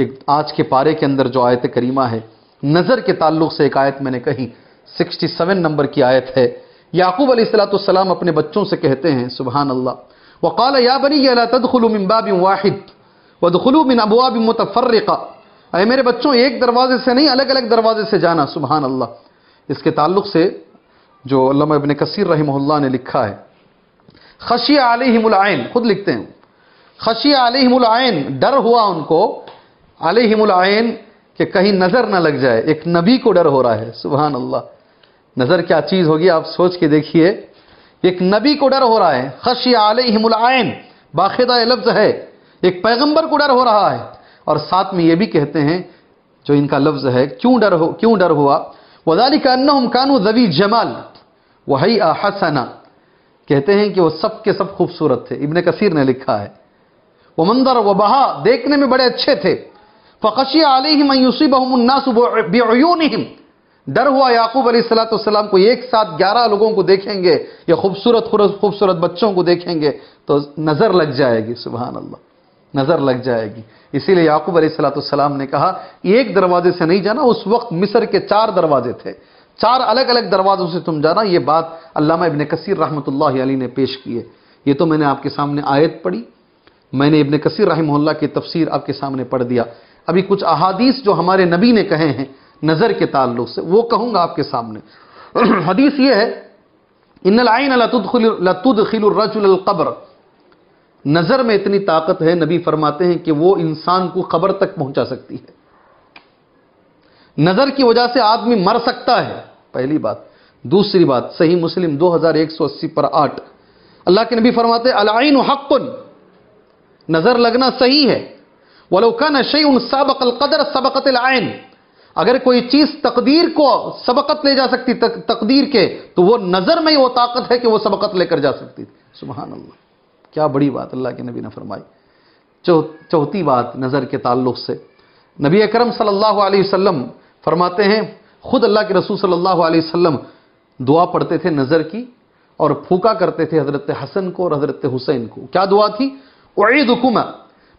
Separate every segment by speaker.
Speaker 1: कि आज के पारे के अंदर जो आयत करीमा है, नज़र के ताल्लुक से एक आयत मैंने कही 67 नंबर की आयत है। याकूब अलैहिस्सलाम अपने बच्चों से कहते हैं सुबहान अल्लाह वक़ाल या बनी अला तदखुलु मिन बाबिन वाहिद, वदखुलु मिन अबवाब मुतफर्रिका। अरे मेरे बच्चों, एक दरवाजे से नहीं अलग अलग दरवाजे से जाना सुबहान अल्लाह इसके ताल्लुक से जो अल्लामा इब्न कसीर रहमहुल्लाह ने लिखा है, खशिया अलैहिमुल आइन खुद लिखते हैं। खशिया अलैहिमुल आइन डर हुआ उनको अलैहिमुल आइन कि कहीं नज़र ना लग जाए। एक नबी को डर हो रहा है सुबहान अल्लाह नज़र क्या चीज़ होगी, आप सोच के देखिए। एक नबी को डर हो रहा है, खशिया अलैहिमुल आइन बाखिदा लफ्ज है। एक पैगंबर को डर हो रहा है। और साथ में ये भी कहते हैं, जो इनका लफ्ज है, क्यों डर हो, क्यों डर हुआ? वदाली का अन्नहुम कानू जवी जमाल वही हसना। कहते हैं कि वो सब के सब खूबसूरत थे। इब्ने कसीर ने लिखा है। वो मंदर व बहा, देखने में बड़े अच्छे थे। फ़खशिया अलहिम डर हुआ याकूब सलाम को, एक साथ ग्यारह लोगों को देखेंगे, या खूबसूरत खूबसूरत बच्चों को देखेंगे तो नज़र लग जाएगी सुबह अल्लाह नज़र लग जाएगी। इसीलिए याकूब सलाम ने कहा, एक दरवाजे से नहीं जाना, उस वक्त मिस्र के चार दरवाजे थे। चार अलग अलग दरवाजों से तुम जाना, ये बात अल्लामा इबन कसीर रहमतुल्लाह अली ने पेश की है। ये तो मैंने आपके सामने आयत पढ़ी, मैंने इबन कसीर रहमल्ला की तफसीर आपके सामने पढ़ दिया। अभी कुछ अहादीस जो हमारे नबी ने कहे हैं, नज़र के ताल्लुक से, वो कहूँगा आपके सामने। हदीस ये है इन लाइन लतुद कब्र. नज़र में इतनी ताकत है, नबी फरमाते हैं कि वो इंसान को खबर तक पहुँचा सकती है। नज़र की वजह से आदमी मर सकता है, पहली बात। दूसरी बात, सही मुस्लिम 2180 पर आठ। अल्लाह के नबी फरमाते अलाइन हक्न नज़र लगना सही है वलोकन शई सबकल कदर सबकत आइन अगर कोई चीज़ तकदीर को सबकत ले जा सकती तक, तकदीर के तो वो नज़र में ही वो ताकत है कि वो सबकत लेकर जा सकती। थी सुबहान अल्लाह क्या बड़ी बात अल्लाह के नबी ने फरमाई। चौथी बात नज़र के ताल्लुक से। नबी अकरम सल्लल्लाहु अलैहि वसल्लम फरमाते हैं खुद अल्लाह के रसूल सल्लल्लाहु अलैहि वसल्लम दुआ पढ़ते थे नज़र की और फूका करते थे हज़रत हसन को और हज़रत हुसैन को। क्या दुआ थी? उईदुकुमा।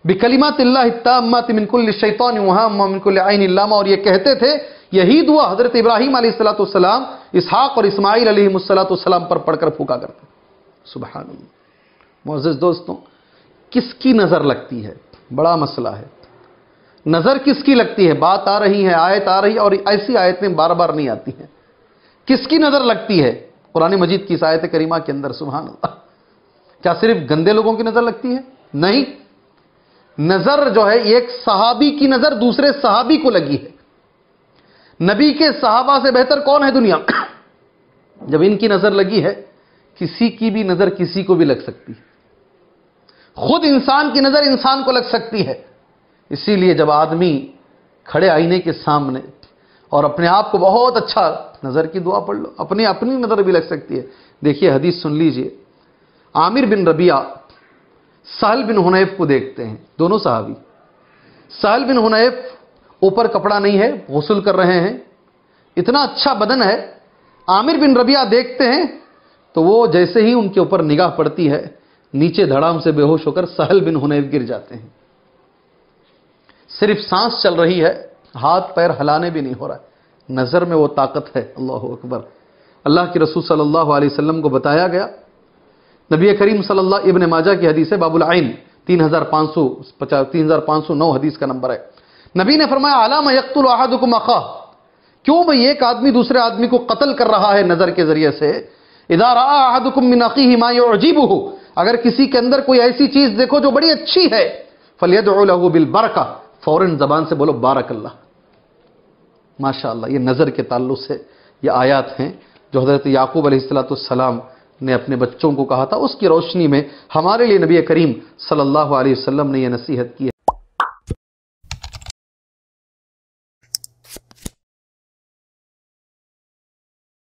Speaker 1: बिकलिमातिल्लामिनकुल शैतान वहामिनकुल आइन और ये कहते थे यही दुआ हज़रत इब्राहिम सलाम, इसहाक और इस्माइल अलैहिस्सलाम पर पढ़कर फूका करते। सुबह मोज़ दोस्तों, किसकी नज़र लगती है? बड़ा मसला है। नज़र किसकी लगती है? बात आ रही है, आयत आ रही है, और ऐसी आयतें बार बार नहीं आती हैं। किसकी नज़र लगती है? कुरान मजीद की इस आयत करीमा के अंदर सुबह क्या सिर्फ़ गंदे लोगों की नज़र लगती है? नहीं। नज़र जो है, एक सहाबी की नज़र दूसरे सहाबी को लगी है। नबी के सहाबा से बेहतर कौन है दुनिया? जब इनकी नज़र लगी है, किसी की भी नज़र किसी को भी लग सकती है। खुद इंसान की नज़र इंसान को लग सकती है। इसीलिए जब आदमी खड़े आईने के सामने और अपने आप को बहुत अच्छा नज़र की दुआ पढ़ लो, अपनी अपनी नज़र भी लग सकती है। देखिए, हदीस सुन लीजिए। आमिर बिन रबिया सहल बिन हुनैफ को देखते हैं, दोनों साहबी। सहल बिन हुनैफ ऊपर कपड़ा नहीं है, गसल कर रहे हैं। इतना अच्छा बदन है, आमिर बिन रबिया देखते हैं तो वो जैसे ही उनके ऊपर निगाह पड़ती है, नीचे धड़ाम से बेहोश होकर सहल बिन हुनैफ गिर जाते हैं। सिर्फ़ सांस चल रही है, हाथ पैर हलाने भी नहीं हो रहा नज़र में वो ताकत है, अल्लाह अकबर। अल्लाह के रसूल सल्लल्लाहु अलैहि वसल्लम को बताया गया नबी करीम सल्लल्लाहु इब्न माजा की हदीस है, बाबुल आइन तीन हज़ार पाँच सौ, पचास, तीन हज़ार पाँच सौ नौ हदीस का नंबर है। नबी ने फरमाया आलाम यकतुल अहादुकुम अखा। क्यों भाई एक आदमी दूसरे आदमी को कत्ल कर रहा है नज़र के ज़रिए से? इदारा अहादुकुम मिन अखीहि मा युजीबुहु। अगर किसी के अंदर कोई ऐसी चीज़ देखो जो बड़ी अच्छी है, फलियदउ लहु बिल बरका। फ़ौरन जबान से बोलो बारक अल्लाह माशा ये नज़र के ताल्लुक से ये आयात हैं जो हज़रत याकूब अलैहिस्सलाम ने अपने बच्चों को कहा था, उसकी रोशनी में हमारे लिए नबी करीम सल्लल्लाहु अलैहि वसल्लम ने यह नसीहत की है।